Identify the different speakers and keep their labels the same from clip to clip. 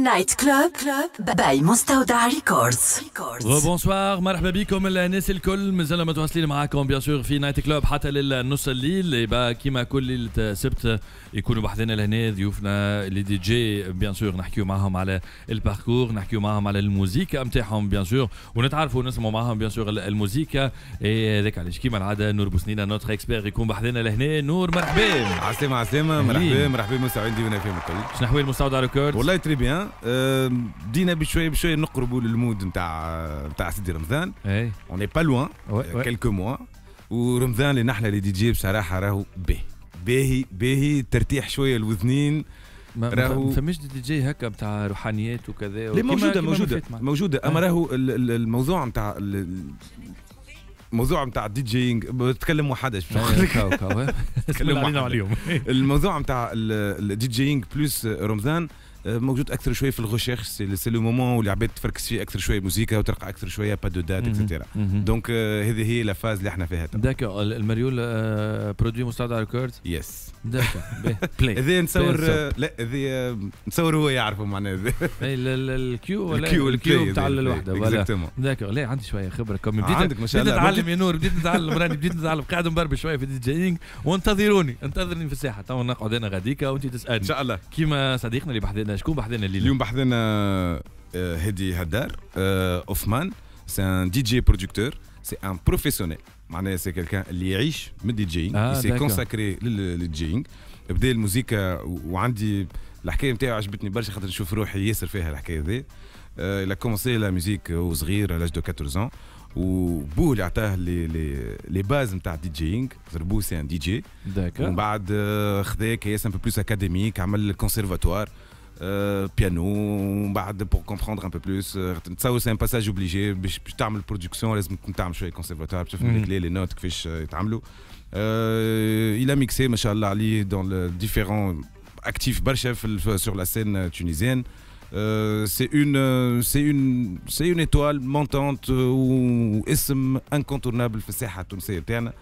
Speaker 1: Night Club Club by مستودع Records
Speaker 2: bonsoir مرحبا بكم الناس الكل مازلنا متواصلين معاكم bien sûr في Night Club حتى للنص الليل كيما كل ليله سبت يكونوا بحذنا لهنا ضيوفنا les DJ bien sûr نحكيو معاهم على ال parcours نحكيو معاهم على الموزيكا نتاعهم bien sûr ونتعرفوا ونسمعوا معاهم bien sûr الموزيكا هذاك علاش كيما العاده نور بوسنينه notre expert يكون بحذنا لهنا نور مرحبا
Speaker 3: عسلامة عسلامة مرحبا مرحبا مستمعين ديوان FM الكل
Speaker 2: شنو احوال مستودع Records
Speaker 3: والله très bien بدينا بشوي بشوي نقربوا للمود نتاع نتاع سيدي رمضان
Speaker 2: اي
Speaker 3: on est pas loin quelques mois ورمضان اللي نحن les DJ بصراحه راهو باهي باهي باهي ترتيح شوية الوذنين
Speaker 2: ما
Speaker 3: راهو-
Speaker 2: ما فماش دي جي هكا بتاع روحانيات وكذا
Speaker 3: لا موجوده موجوده. موجوده اما. راهو ال- ال- الموضوع نتاع ال- الموضوع نتاع ال DJing بتكلم وحدش تكلم
Speaker 2: علينا
Speaker 3: واحد.
Speaker 2: وعليهم
Speaker 3: الموضوع نتاع ال DJing plus رمضان موجود أكثر شوية في ال recherche c'est le moment واللي عباد تفركس فيه أكثر شوية موسيقى وتلقى أكثر شوية pas de dates extra donc هذه هي la phase اللي إحنا فيها
Speaker 2: d'accord المريول برودوي مستودع ريكورد
Speaker 3: يس
Speaker 2: داكور بلاي
Speaker 3: هذا آه، لا هذه آه، نتصور هو يعرفه معناها. هذا
Speaker 2: ال- الكيو ولا
Speaker 3: الكيو
Speaker 2: الكيو بتاع الوحدة. ولا داكور لا عندي شوية خبرة. كم بديت
Speaker 3: عندك ما شاء
Speaker 2: بديت
Speaker 3: الله.
Speaker 2: أتعلم يا نور بديت نتعلم راني بديت نتعلم قاعد مبربش شوية في الدي جينج وانتظروني. انتظرني في الساحة. تو نقعد أنا غاديكا وانت
Speaker 3: إن
Speaker 2: تسالني
Speaker 3: شاء الله.
Speaker 2: كيما صديقنا اللي بحذنا شكون بحذنا الليلة؟
Speaker 3: اليوم بحثنا آه، هدي هدار اوفمان سي ان دي جي برودكتور سي ان بروفيسيونيل معناها سي كيلكان اللي يعيش من الدي
Speaker 2: آه،
Speaker 3: سي. كونساكري للجينج. بدا الموسيقى و- وعندي الحكاية نتاعو عجبتني برشا خاطر نشوف روحي ياسر فيها الحكاية ذي a commencé la musique وهو صغير l'âge de 14 ans. وبوه اللي عطاه لي لي لي باز نتاع دي جينج ضربوه سي ان دي جي ومن بعد آه، خذا كياس ان بو بلوس اكاديميك عمل الكونسيرفاتوار بيانو ومن بعد بور كومبروندر ان بو بلوس نتصور سي ان باساج اوبليجي باش باش تعمل برودكسيون لازم تكون تعمل شوية كونسيرفاتوار باش تفهم
Speaker 2: مم.
Speaker 3: لي كلي لي نوت كيفاش آه، يتعملوا il a mixé ما شاء الله عليه dans le différents actifs برشا في ال- sur la scène tunisienne. Euh, c'est une euh, c'est une c'est une étoile montante euh, واسم incontournable في الساحه التونسيه تاعنا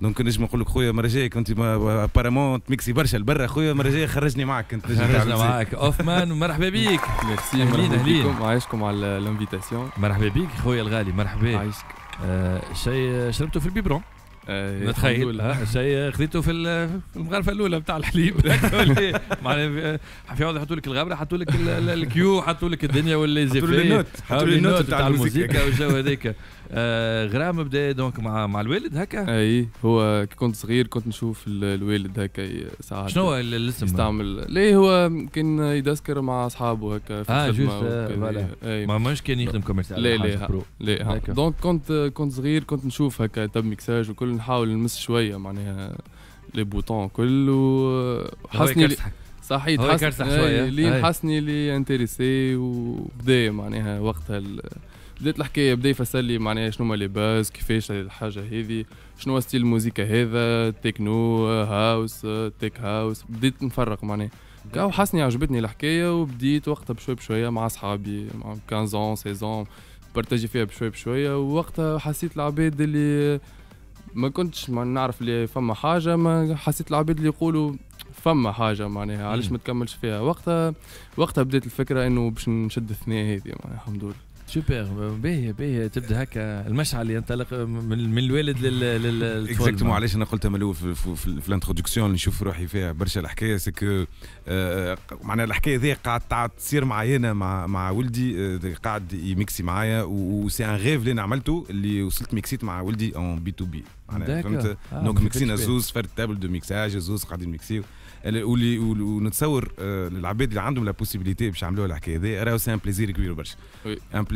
Speaker 3: donc نجم نقول لك خويا المره الجايه كنت apparemment تميكسي برشا لبرا. خويا المره الجايه خرجني معك كنت نجم
Speaker 2: خرجنا. معاك. أوفمان مرحبا بيك.
Speaker 4: ميرسي مرحبا
Speaker 2: أهلين.
Speaker 4: بكم. عايشكم على ال invitation.
Speaker 2: مرحبا بيك خويا الغالي مرحبا.
Speaker 4: عايشك.
Speaker 2: آه، شيء شربته في ال
Speaker 4: biberon؟ آه،
Speaker 2: نتخيل شيء خذيته في ال- في المغرفة الأولى بتاع الحليب. معناها في عوض يحطوا لك الغبره حطوا لك ال- ال- ال cue حطوا لك الدنيا واللي
Speaker 3: حطوا لي ال note، حطوا لي ال note
Speaker 2: بتاع.
Speaker 3: الموسيقى
Speaker 2: والجو هذاك. آه، غرام بدا donc مع مع الوالد هكا
Speaker 4: أي هو كي كنت صغير كنت نشوف ال- الوالد هكا ساعات
Speaker 2: شنو الاسم
Speaker 4: يستعمل ليه هو كان يدسكر مع أصحابه هكا في الخدمة
Speaker 2: juste، آه،.
Speaker 4: voilà.
Speaker 2: ما مش كان يخدم commercial
Speaker 4: لا، لا، لا. donc كنت كنت صغير كنت نشوف هكا table mixage وكل نحاول نمس شوية معناها les boutons كل وحسني. صحيح
Speaker 2: شوية.
Speaker 4: لين. حسني لي intéressé وبدا معناها وقتها بدات الحكاية بدا يفسر لي معناها شنو هما les bases كيفاش الحاجة هذه شنو هو style الموسيقى هذا techno house tech house بديت نفرق معناها. كاو حسني عجبتني الحكاية وبديت وقتها بشوي بشويه مع أصحابي مع 15 16 partagé فيها بشوي بشويه ووقتها حسيت العباد اللي ما كنتش ما نعرف اللي فما حاجة ما حسيت العباد اللي يقولوا فما حاجة معناها علاش. ما تكملش فيها. وقتها وقتها بدات الفكرة إنه باش نشد الثنيه هذه الحمد لله.
Speaker 2: سوبر باهي باهي. تبدأ هكا. المشعل ينطلق من, من الوالد لل لل
Speaker 3: exactement علاش أنا قلت من الأول في, في, في, في ال introduction نشوف روحي فيها برشا الحكاية c'est que آه، معناها الحكاية ذي قاعد قاعد تصير معايا أنا مع مع ولدي آه، قاعد يميكسي معايا و c'est un rêve اللي أنا عملته اللي وصلت ميكسيت مع ولدي en B to B معناها فهمت؟ donc ميكسينا زوز فرد table de mixage زوز قاعدين ميكسيو واللي ونتصور آه، العباد اللي عندهم la possibilité باش يعملوا الحكاية ذي راهو c'est un plaisir كبير برشا.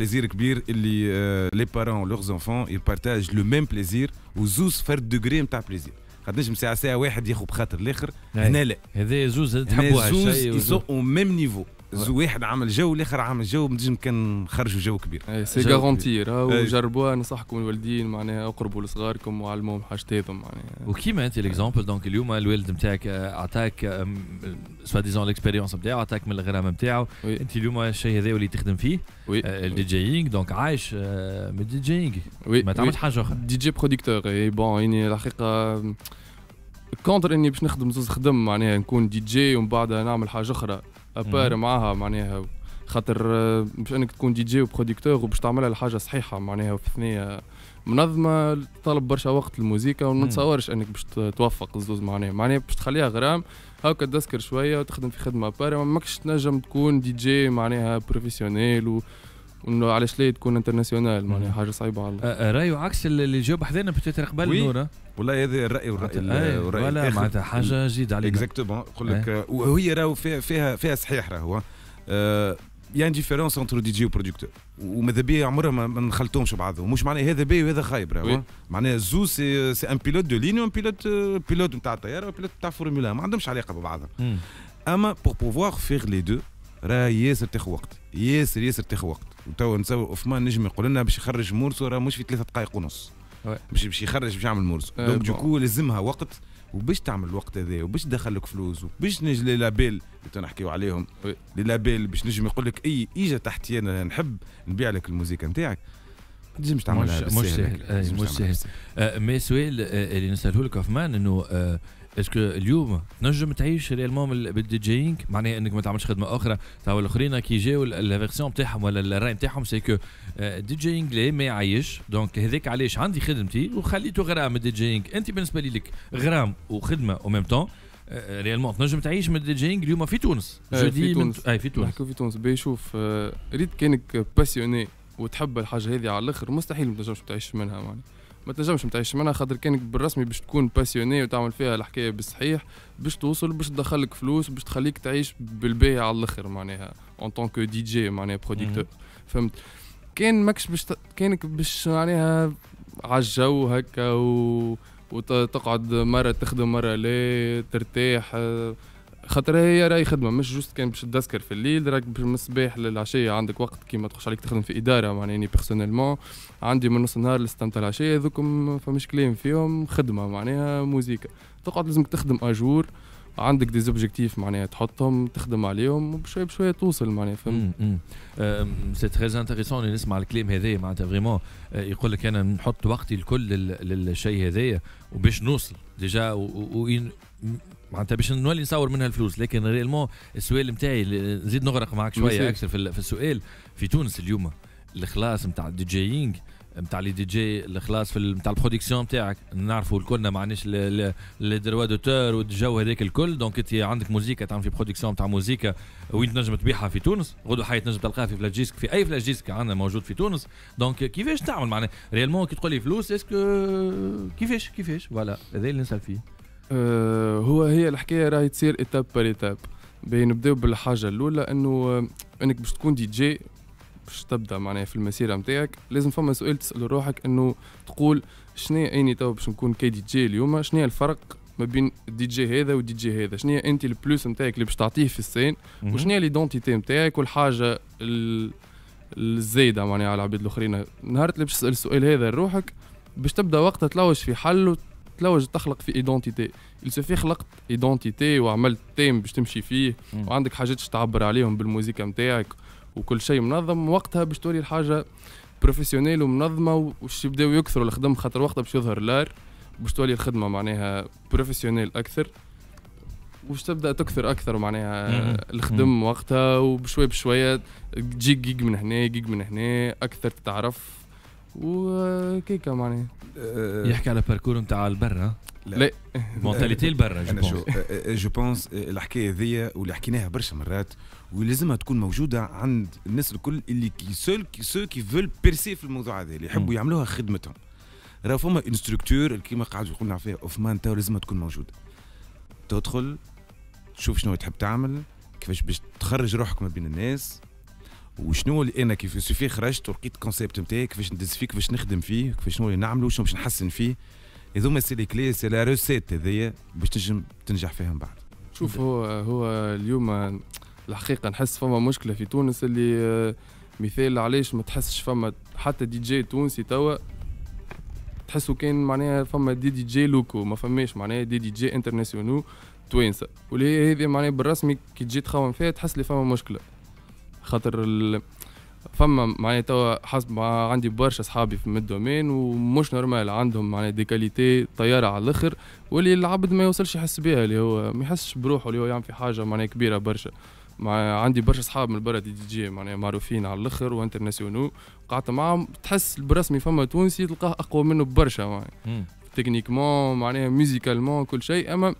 Speaker 4: وي.
Speaker 3: ان بليزير كبير اللي لي بارون لوغز انفون يبارتاج لو ميم بليزير وزوز فرد دوغري نتاع بليزير خاطر نجم ساعه ساعه واحد ياخذ بخاطر الاخر هنا لا
Speaker 2: هذا زوز
Speaker 3: هنا
Speaker 2: تحبوا
Speaker 3: زوز
Speaker 2: هالشيء
Speaker 3: يسو او ميم نيفو زو واحد عامل جو الآخر عامل جو نجم كان خرجوا جو كبير.
Speaker 4: et c'est
Speaker 2: جو
Speaker 4: garanti
Speaker 3: أي.
Speaker 4: وجربوها نصحكم الوالدين معناها اقربوا لصغاركم وعلموهم حاجات هذم معناها.
Speaker 2: وكيما أنت ال exemple donc اليوم الوالد نتاعك آه، أعطاك soi-disant ال expérience نتاعو أعطاك من الغرام نتاعو. أنت اليوم الشيء هذا اللي تخدم فيه
Speaker 4: oui.
Speaker 2: ال DJing donc عايش آه، من ال DJing
Speaker 4: oui.
Speaker 2: ما تعملش حاجة
Speaker 4: أخرى. DJ producteur et bon يعني الحقيقة contre إني باش نخدم زوز خدم معناها نكون دي جي ومن بعد نعمل حاجة أخرى. à
Speaker 2: part.
Speaker 4: معاها معناها خاطر آه، باش إنك تكون DJ و producteur وباش تعملها الحاجة صحيحة معناها وفي ثنية منظمة طالب برشا وقت الموسيقى وما. نتصورش إنك باش توفق الزوز معناها معناها باش تخليها غرام هاكا تذكر شوية وتخدم في خدمة à part ما ماكش تنجم تكون دي جي معناها professionnel و وانه علاش ليه تكون international معناها. حاجة صعيبة على.
Speaker 2: آه، آه، رايو عكس اللي جاوب حذانا peut-être قبل
Speaker 3: oui.
Speaker 2: نورا
Speaker 3: والله هذا الرأي والرأي
Speaker 2: أي،
Speaker 3: والرأي
Speaker 2: ولا
Speaker 3: الآخر.
Speaker 2: معناتها حاجة جديدة علينا
Speaker 3: exactement نقول لك آه، وهي راهو فيها فيها فيها صحيح راهو آه، y a différence entre DJ و producteur وماذا بيا عمرها ما نخلطهمش بعضهم مش معناها هذا باهي وهذا خايب راهو. معناها زو c'est c'est un pilote de ligne و un pilote pilote نتاع الطياره و pilote نتاع فورمولا ما عندهمش علاقة ببعضهم. أما pour pouvoir faire les deux راه ياسر تاخذ وقت. ياسر ياسر تاخذ وقت. وتوا نتصور Hoofman نجم يقول لنا باش يخرج morceau راه مش في ثلاثة دقائق ونص. باش باش يخرج باش يعمل morceau.
Speaker 4: آه، donc.
Speaker 3: donc لازمها وقت وباش تعمل الوقت هذا وباش تدخل لك فلوس وباش نجي les labels اللي تنحكيو عليهم. label باش نجم يقول لك إي إجا تحتي أنا نحب نبيع لك الموسيقى نتاعك. ما تنجمش تعملها
Speaker 2: مش- سهل.
Speaker 3: ما
Speaker 2: مش سهل. آه، mais سؤال آه، اللي نساله لك عثمان إنه آه، est-ce que اليوم تنجم تعيش réellement بال- بال DJing معناها إنك ما تعملش خدمة أخرى. تاع الأخرين كي جاو ال version تاعهم ولا الرأي تاعهم c'est que DJing لا ما يعيش؟ donc هذاك علاش عندي خدمتي وخليته غرام ال DJing أنت بالنسبة لي لك غرام وخدمة au même temps réellement تنجم تعيش من ال DJing اليوم في تونس.
Speaker 4: آه،
Speaker 2: je
Speaker 4: dis
Speaker 2: من-
Speaker 4: تونس.
Speaker 2: اي في تونس.
Speaker 4: نحكيو في تونس. باهي شوف آه، ريت كانك passionné وتحب الحاجة هذه على الآخر مستحيل ما تنجمش تعيش منها معناها. ما تنجمش تعيش منها خاطر كانك بالرسمي باش تكون passionné وتعمل فيها الحكاية بالصحيح باش توصل باش تدخلك فلوس باش تخليك تعيش بالباهي على الآخر معناها en tant que DJ معناها producteur فهمت؟ كان ماكش باش ت... كانك باش معناها على الجو هكا و... وتقعد مرة تخدم مرة لا ترتاح خاطر هي راهي خدمة مش juste كان باش تذكر في الليل راك من الصباح للعشية عندك وقت كيما تخش عليك تخدم في إدارة معناها يعني personnellement عندي من نص النهار لستة نتاع العشية هذوكم فمش كلام فيهم خدمة معناها موزيكا. تقعد لازمك تخدم à jour عندك des objectifs معناها تحطهم تخدم عليهم وبشوية بشوية توصل معناها فهمت؟
Speaker 2: c'est très intéressant اللي نسمع الكلام هذايا معناتها vraiment يقول لك أنا نحط وقتي الكل لل- للشيء هذايا وباش نوصل. déjà معناتها باش نولي نصور منها الفلوس لكن réellement السؤال نتاعي نزيد نغرق معك
Speaker 4: شوية.
Speaker 2: أكثر في, ال- في السؤال. في تونس اليوم الخلاص نتاع ال DJing نتاع les DJ الخلاص في نتاع ال production نتاعك نعرفوا الكلنا معناش les droits d'auteur والجو هذاك الكل. donc انت عندك موزيكا تعمل في production نتاع موزيكا وين تنجم تبيعها في تونس. غدوه حي تنجم تلقاها في flash disque في أي flash disque عندنا موجود في تونس. donc كيفاش تعمل؟ معناها réellement كي تقول لي فلوس est-ce que كيفاش كيفاش؟ voilà هذا اللي نسأل فيه.
Speaker 4: آه، هو هي الحكاية راهي تصير étape par étape نبداو بالحاجة الأولى إنه آه، إنك باش تكون دي جي باش تبدأ معناها في المسيرة نتاعك لازم فما سؤال تسال روحك إنه تقول شنو أني تو باش نكون كي دي جي اليوم؟ شنو الفرق ما بين الدي جي هذا والدي جي هذا؟ شنو أنت ال plus نتاعك اللي باش تعطيه في ال scène وشنو هي l'identité نتاعك والحاجة ال- الزايدة معناها على العباد الآخرين؟ نهار اللي باش تسأل السؤال هذا لروحك باش تبدأ وقتها تلوج في حل وتلوج تخلق في identité السوفي خلقت identité وعملت thème باش تمشي فيه
Speaker 2: مم.
Speaker 4: وعندك حاجات باش تعبر عليهم بالموزيكا نتاعك وكل شيء منظم. وقتها باش تولي الحاجة professionnelle ومنظمة وش يبداو يكثروا الخدم خاطر وقتها باش يظهر l'art باش تولي الخدمة معناها professionnelle أكثر. وش تبدأ تكثر
Speaker 2: أكثر.
Speaker 4: معناها الخدم وقتها وبشوي بشوية تجيك جيج من هنا جيج من هنا أكثر تتعرف. وكيكا معناها
Speaker 3: آه،
Speaker 2: يحكي على parcours نتاع البرا
Speaker 4: لا.
Speaker 2: mentalité البرا
Speaker 3: أنا شو je pense الحكاية هذيا واللي حكيناها برشا مرات ولازمها تكون موجودة عند الناس الكل اللي qui seuls qui ceux qui veulent percer في الموضوع هذا اللي يحبوا. يعملوها خدمتهم. راه فما une structure كيما قاعد يقولنا فيها Hoofman تو لازمها تكون موجودة. تدخل تشوف شنو تحب تعمل كيفاش باش تخرج روحك ما بين الناس وشنو اللي أنا كيف سوفي خرجت ولقيت concept نتاعي كيفاش ندز فيه كيفاش نخدم فيه كيفاش شنو اللي نعملو شنو باش نحسن فيه. هذوما c'est les clés c'est la recette هذيا باش تنجم تنجح فيها من بعد.
Speaker 4: شوف هو هو اليوم الحقيقة نحس فما مشكلة في تونس اللي مثال علاش ما تحسش فما حتى دي جي تونسي توا تحسوا كان معناها فما des DJ locaux ما فماش معناها des DJ internationaux توانسه واللي هذه معناها بالرسمي كي تجي تخمم فيها تحس لي فما مشكلة. خاطر ال... فما معناها توا حسب عندي برشا صحابي في ال domaine ومش normal عندهم معناها des qualités طيارة على الآخر واللي العبد ما يوصلش يحس بها اللي هو ما يحسش بروحه اللي هو يعمل في حاجة معناها كبيرة برشا مع عندي برشا صحاب من برا دي جي معناها معروفين على الآخر و internationaux قعدت معاهم تحس بالرسمي فما تونسي تلقاه أقوى منه برشا معناها. techniquement معناها musicalement كل شيء أما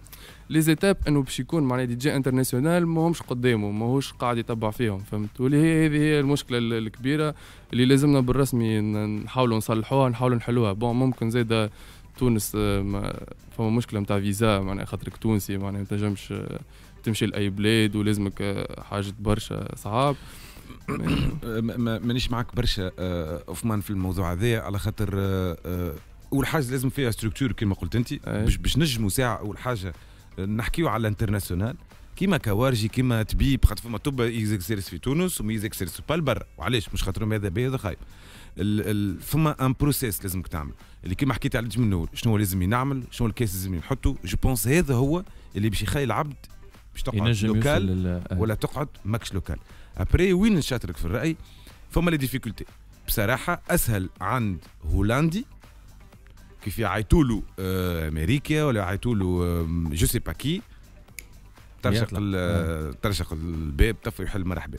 Speaker 4: les étapes انه باش يكون معناها DJ international ماهمش قدامه ماهوش قاعد يتبع فيهم فهمت؟ واللي هي هذه هي المشكلة ال- الكبيرة اللي لازمنا بالرسمي نحاولوا نصلحوها نحاولوا نحلوها. bon ممكن زاده تونس آه، ما- فما مشكلة نتاع فيزا معناها خاطرك تونسي معناها ما تنجمش آه، تمشي لأي بلاد ولازمك آه، حاجة برشا صعاب.
Speaker 3: ما- ما- مانيش معك برشا عثمان في الموضوع هذا على خاطر أول حاجة لازم فيها structure كما قلت أنت
Speaker 4: أي.
Speaker 3: باش نجموا ساعة أول حاجة نحكيو على ال international. كيما كوارجي كيما طبيب خاطر فما طب ي exerce في تونس وما ي exerce pas برا. وعلاش؟ مش خاطرهم هذا باهي هذا خايب فما un process لازمك تعمل. اللي كيما حكيت على من الأول شنو لازم ينعمل شنو الكيس لازم يحطوا جو بونس هذا هو اللي باش يخلي العبد باش تقعد لوكال
Speaker 2: آه.
Speaker 3: ولا تقعد ماكش لوكال ابري وين نشاطرك في الرأي؟ فما لي ديفيكولتي بصراحة أسهل عند هولندي كيف يعيطوا له أمريكا ولا يعيطوا له جو سي با كي ترشق ترشق الباب تفو يحل مرحبا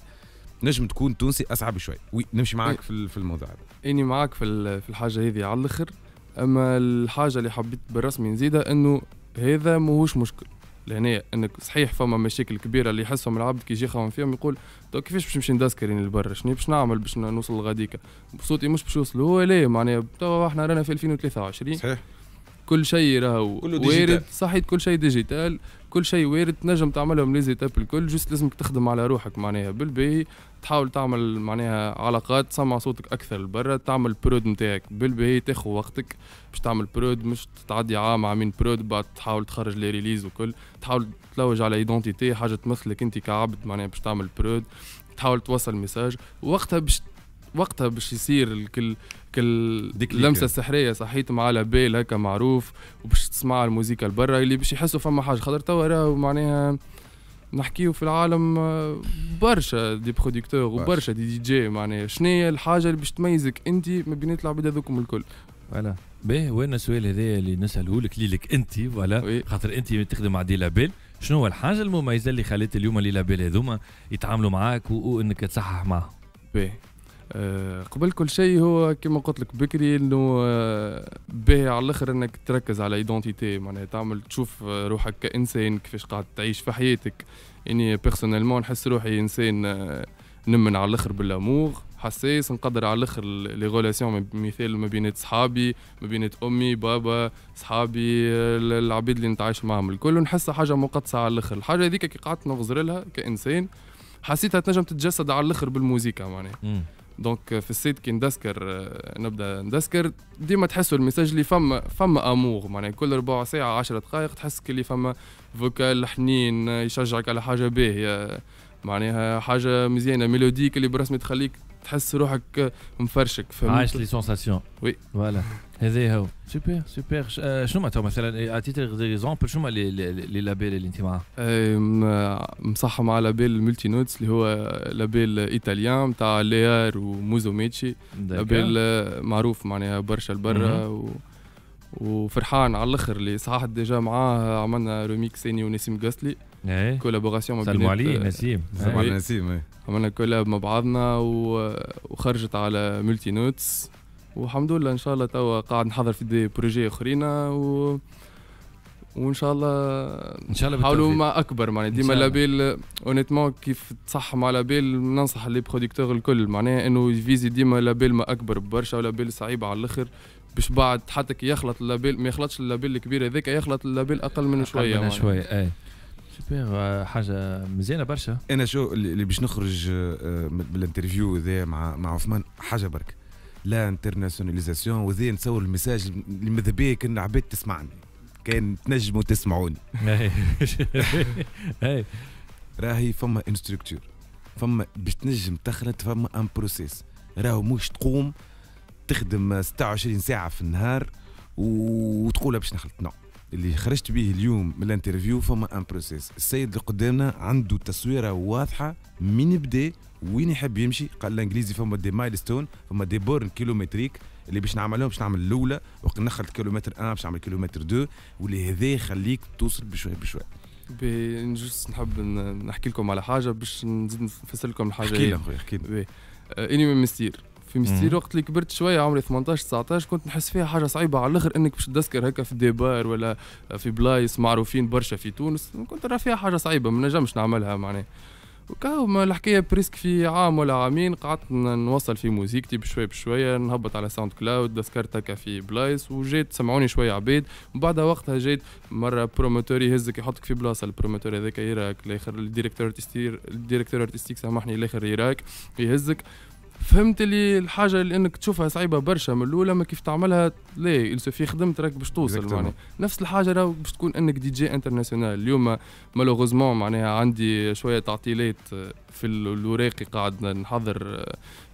Speaker 3: نجم تكون تونسي اصعب شوي وي نمشي معاك في في الموضوع هذا
Speaker 4: اني معاك في في الحاجة هذه على الآخر اما الحاجة اللي حبيت بالرسمي نزيدها انه هذا ماهوش مشكل لهنا إنك صحيح فما مشاكل كبيرة اللي يحسهم العبد كي يجي يخمم فيهم يقول تو كيفاش باش نمشي ندسكر يعني لبرا؟ شنو باش نعمل باش نوصل لغاديكا؟ صوتي مش باش يوصل هو ليه معناها توا إحنا رانا في 2023
Speaker 3: صحيح.
Speaker 4: كل شيء راهو. وارد صحيح كل شيء digital. كل شيء وارد تنجم تعملهم les étapes الكل juste لازمك تخدم على روحك معناها. بالباهي تحاول تعمل معناها علاقات تسمع صوتك أكثر لبرا تعمل prod نتاعك بالباهي تاخذ وقتك باش تعمل prod مش تعدي عام عامين prod بعد تحاول تخرج les releases وكل. تحاول تلوج على identité حاجة تمثلك أنت كعبد معناها باش تعمل prod تحاول توصل message وقتها باش وقتها باش يصير الكل كل. اللمسة السحرية صحيت مع label هكا معروف وباش تسمع الموسيقى البرا اللي باش يحسوا فما حاجة. خاطر توا راهو معناها نحكيو في العالم آه، برشا des producteurs وبرشا des DJ. معناها شنو هي الحاجة اللي باش تميزك انت ما بينات العباد هذوكم الكل؟
Speaker 2: فوالا. باهي وين السؤال هذا اللي نساله لك ليك انت
Speaker 4: voilà.
Speaker 2: خاطر انت تخدم مع des labels شنو هو الحاجة المميزة اللي خلت اليوم les labels هذوما يتعاملوا معاك وانك تصحح معهم
Speaker 4: باهي قبل كل شيء هو كما قلت لك بكري إنه آه، باهي على الآخر إنك تركز على identité معناها تعمل تشوف آه، روحك كإنسان كيفاش قاعد تعيش في حياتك. اني personnellement نحس روحي إنسان آه، نمن على الآخر بالأمور حساس. نقدر على الآخر les relations مثال ما بين صحابي ما بين أمي بابا صحابي آه، العباد اللي نتعايش معاهم الكل. ونحسها حاجة مقدسة على الآخر. الحاجة هذيك كي قعدت نغزر لها كإنسان حسيتها تنجم تتجسد على الآخر بالموسيقى معناها. donc في ال set كي ندسكر آه، نبدأ ندسكر. ديما تحسوا ال message اللي فما فما أمور معناها كل ربع ساعة 10 دقائق تحس كلي فما vocal حنين يشجعك على حاجة باهية. معناها حاجة مزيانة mélodique اللي برسمي تخليك تحس روحك آه، مفرشك فهمت؟
Speaker 2: عايش les sensations
Speaker 4: oui.
Speaker 2: voilà. هذا هو. super super آه، شنو ما تو مثلا à titre d'exemple شنو ما les labels اللي انت معاهم
Speaker 4: آه، م- مصحة مع label ال Multinotes اللي هو label italien نتاع ليار وموزو ميتشي label آه، معروف معناها برشا لبرا و... وفرحان على الأخر اللي صححت déjà معاه عملنا ريميكس اني ونسيم قسلي
Speaker 2: إيه
Speaker 4: collaboration ما
Speaker 2: سلموا عليه
Speaker 4: بينات-
Speaker 2: نسيم
Speaker 3: سلام
Speaker 2: إيه.
Speaker 3: على نسيم إيه.
Speaker 4: عملنا collab مع بعضنا و... وخرجت على Multinotes والحمد لله إن شاء الله توا قاعد نحضر في des projets أخرين و وإن شاء الله
Speaker 2: إن شاء الله
Speaker 4: نحاولوا
Speaker 2: بالتوفيق.
Speaker 4: مع أكبر معناها ديما. label honnêtement كيف تصح مع label ننصح les producteurs الكل معناها إنه ي viser ديما label ما أكبر برشا و label صعيبه على الآخر باش بعد حتى كي يخلط اللابيل ما يخلطش اللابيل الكبير هذاك يخلط اللابيل أقل منه شوية
Speaker 2: قبلنا
Speaker 4: معناها.
Speaker 2: شوية إيه سوبر آه، حاجة مزيانة برشا.
Speaker 3: أنا شو اللي باش نخرج آه، بالانترفيو ذا مع مع عثمان حاجة برك. لا انترناسيوناليزاسيون وذي نصور المساج اللي ماذا بيا كان العباد تسمعني. كان تنجموا تسمعوني. راهي فما انستركتور فما باش تنجم تخلط فما ان بروسيس راهو مش تقوم تخدم 26 ساعة في النهار و- وتقول باش نخلط. non اللي خرجت به اليوم من ال interview فما un process. السيد اللي قدامنا عنده تصويرة واضحة من يبدا وين يحب يمشي. قال الإنجليزي فما des milestones فما des bornes kilométriques اللي باش نعملهم باش نعمل الأولى. وقت نخلط كيلومتر 1 باش نعمل كيلومتر 2 واللي هذا يخليك توصل بشوي بشوي
Speaker 4: بي- juste نحب نحكي لكم على حاجة باش نزيد نفسر لكم الحاجة
Speaker 3: احكي لنا
Speaker 4: هي.
Speaker 3: خويا احكي لنا.
Speaker 4: oui. آه، إني منستير. في
Speaker 2: منستير.
Speaker 4: وقت اللي كبرت شوية عمري 18 19 كنت نحس فيها حاجة صعيبة. على الآخر إنك باش تذكر هكا في des bars ولا في بلايص معروفين برشا في تونس كنت نرى فيها حاجة صعيبة ما نجمش نعملها معناها. وكاو ما الحكاية presque في عام ولا عامين قعدت نوصل في موزيكتي بشويه بشوية نهبط على SoundCloud دسكرت هكا في بلايص وجيت سمعوني شوية عباد. وبعدها وقتها جيت مرة promoteur يهزك يحطك في بلاصة ال promoteur هذاك يراك الآخر ال directeur artistique ال directeur artistique سامحني الآخر يراك يهزك. فهمت اللي الحاجة اللي إنك تشوفها صعيبة برشا من الأولى ما كيف تعملها؟ لا في خدمت راك باش توصل. معناها. نفس الحاجة راهو باش تكون إنك DJ international اليوم malheureusement معناها عندي شوية تعطيلات في ال- الوراقي قاعد نحضر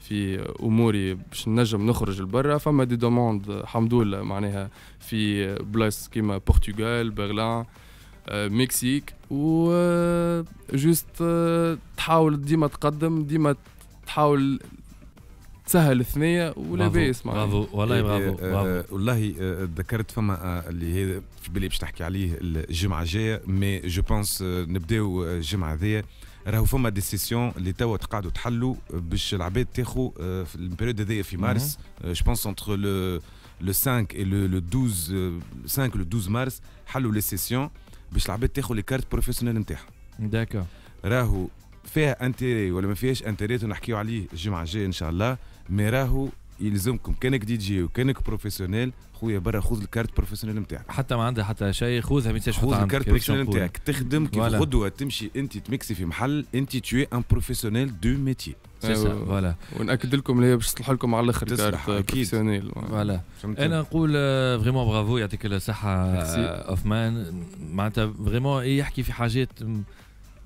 Speaker 4: في أموري باش نجم نخرج لبرا. فما des demandes الحمد لله معناها في بلايص كيما برتغال برلين آه، مكسيك و آه، juste آه، تحاول ديما تقدم ديما تحاول تسهل الثنيه ولا باس معناها
Speaker 2: برافو. والله
Speaker 3: إيه،
Speaker 2: برافو
Speaker 3: آه،
Speaker 2: برافو.
Speaker 3: آه، والله آه، ذكرت فما آه، اللي هي في بالي باش تحكي عليه الجمعة الجاية mais je pense نبداو آه، الجمعة هذيا. راهو فما des sessions اللي توا تقعدوا تحلوا باش العباد تاخذ آه، في ال période هذيا في مارس. je pense entre le le 5 et le, le 12 آه، 5 le 12 مارس حلوا les sessions باش العباد تاخذ les cartes professionnelles نتاعها
Speaker 2: d'accord
Speaker 3: راهو فيها intérêt ولا ما فيهاش intérêt نحكيو عليه الجمعة الجاية إن شاء الله. mais راهو يلزمكم كأنك دي جي وكأنك professionnel خويا برا خذ ال carte professionnelle نتاعك
Speaker 2: حتى ما عندها حتى شيء خذها ما تنساش
Speaker 3: خذ
Speaker 2: ال
Speaker 3: carte
Speaker 2: professionnelle.
Speaker 3: نتاعك تخدم كيف. غدوة تمشي أنت تميكسي في محل أنت t'es un professionnel du métier
Speaker 2: سي سا،
Speaker 4: أيوة.
Speaker 2: voilà
Speaker 4: ونأكد لكم اللي هي باش تصلح لكم على الآخر
Speaker 3: تصلح،.
Speaker 4: professionnel
Speaker 2: voilà أنا نقول vraiment برافو يعطيك الصحة
Speaker 4: Merci.
Speaker 2: آه، Hoofman معناتها vraiment يحكي في حاجات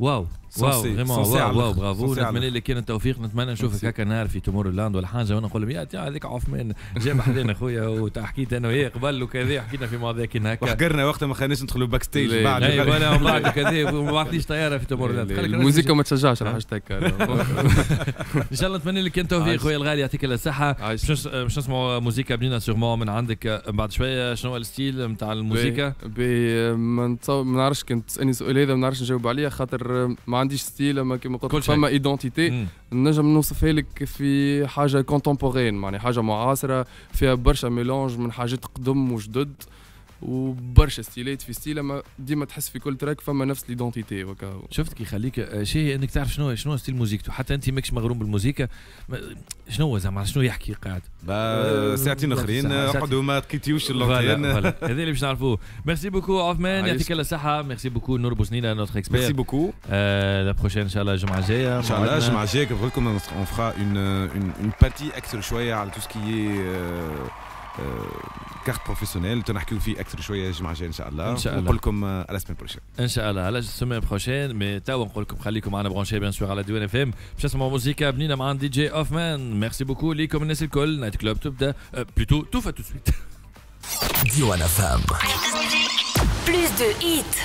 Speaker 3: waouh
Speaker 2: waouh
Speaker 3: vraiment
Speaker 2: waouh
Speaker 3: waouh
Speaker 2: برافو. نتمنى لك كان التوفيق. نتمنى نشوفك. هكا نهار في Tomorrowland ولا حاجة وأنا نقول لهم يا تي هذيك عثمان جاب حدينا خويا وحكيت أنا وياه قبل وكذا حكينا في مواضيع كي هكا.
Speaker 3: وحقرنا وقتها ما خليناش ندخلوا
Speaker 4: backstage
Speaker 3: بعد.
Speaker 2: أي بعد كذا وما بعثليش طيارة في Tomorrowland
Speaker 4: الموسيقى ما تشجعش؟ حاجة هكا
Speaker 2: إن شاء الله نتمنى لك كان توفيق
Speaker 4: عايش.
Speaker 2: خويا الغالي يعطيك
Speaker 4: الصحة.
Speaker 2: باش نس- باش نسمعوا موسيقى بنينة sûrement من عندك بعد شوية. شنو هو ال style نتاع الموسيقى؟
Speaker 4: ما نعرفش كنت تسألني السؤال هذا ما نعرفش نجاوب عليه خاطر ما عنديش style اما
Speaker 2: كل
Speaker 4: قلت. فما
Speaker 2: identité.
Speaker 4: نجم نوصفها لك في حاجة contemporaine معناها حاجة معاصرة فيها برشا mélange من حاجات قدم وجدد وبرشا ستيلات في style اما ديما تحس في كل track فما نفس l'identité وكا
Speaker 2: شفت كي يخليك آه، شيء إنك تعرف شنو شنو style موزيكته حتى انت ماكش مغروم بالموسيقى ما- شنو هو زعما؟ شنو يحكي قاعد؟
Speaker 3: با ساعتين
Speaker 2: أخرين
Speaker 3: اقعدوا ما تكيتيوش اللونتين
Speaker 2: هذا اللي باش نعرفوه. ميرسي بوكو عثمان. يعطيك الصحة. ميرسي بوكو نور بوسنينه نوتر
Speaker 3: ميرسي
Speaker 2: اكسبير
Speaker 3: بوكو
Speaker 2: لا بروشين ان شاء الله الجمعه الجايه
Speaker 3: ان شاء الله الجمعه الجايه قلت لكم اون فخا اون اون بارتي أكثر شوية على تو سكي كارت بروفيسيونيل تنحكيو فيه أكثر شوية الجمعه الجايه إن شاء الله.
Speaker 2: إن شاء الله.
Speaker 3: نقول لكم على سمين بروشين
Speaker 2: إن شاء الله. على السيمين بروشين مي توا نقول لكم خليكم معنا برونشي بيان سور على ديوان إف إم. باش نسمعوا موسيقى بنينة مع دي جي أوفمان. ميرسي بوكو ليكم الناس الكل. نايت كلوب تبدا بلوتو توفى تو سويت
Speaker 1: Diwan FM.
Speaker 5: Plus de hits.